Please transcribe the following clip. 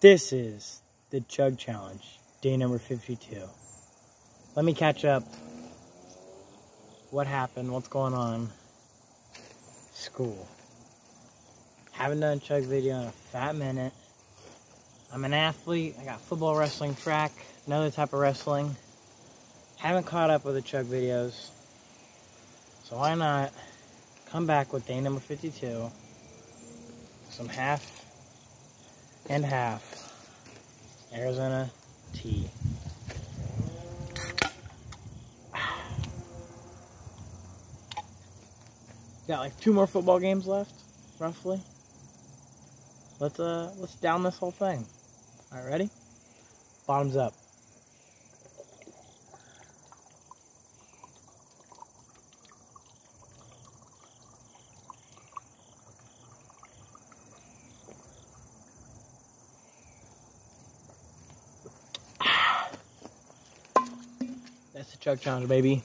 This is the Chug Challenge, day number 52. Let me catch up. What happened? What's going on? School. Haven't done a Chug video in a fat minute. I'm an athlete. I got football, wrestling, track, another type of wrestling. Haven't caught up with the Chug videos. So why not come back with day number 52. Some half and half Arizona tea. Got like two more football games left, roughly. Let's uh let's down this whole thing. Alright, ready? Bottoms up. That's the Chug challenge, baby.